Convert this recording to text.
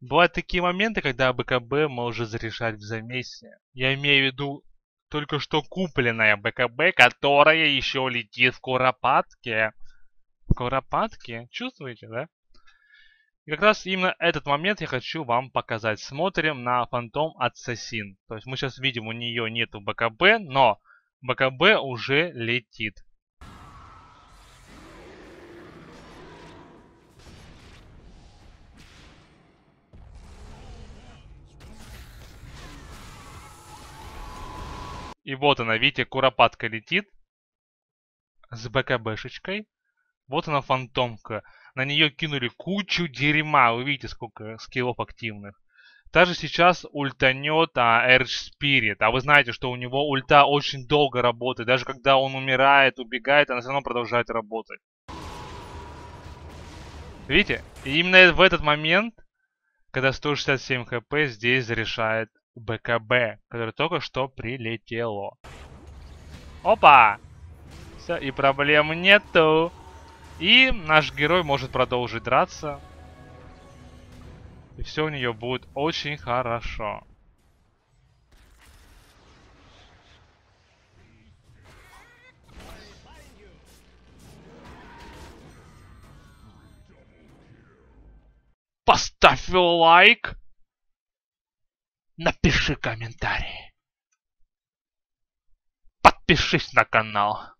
Бывают такие моменты, когда БКБ может зарешать в замесе. Я имею в виду только что купленная БКБ, которая еще летит в Куропатке. В Куропатке? Чувствуете, да? И как раз именно этот момент я хочу вам показать. Смотрим на Phantom Assassin. То есть мы сейчас видим, у нее нету БКБ, но БКБ уже летит. И вот она, видите, куропатка летит с БКБшечкой. Вот она фантомка. На нее кинули кучу дерьма. Вы видите, сколько скиллов активных. Также сейчас ультанет а, Эрдж Спирит. А вы знаете, что у него ульта очень долго работает. Даже когда он умирает, убегает, она все равно продолжает работать. Видите? И именно в этот момент, когда 167 хп, здесь зарешает БКБ, которое только что прилетело. Опа! Все, и проблем нету. И наш герой может продолжить драться. И все у нее будет очень хорошо. Поставь лайк! Напиши комментарий. Подпишись на канал.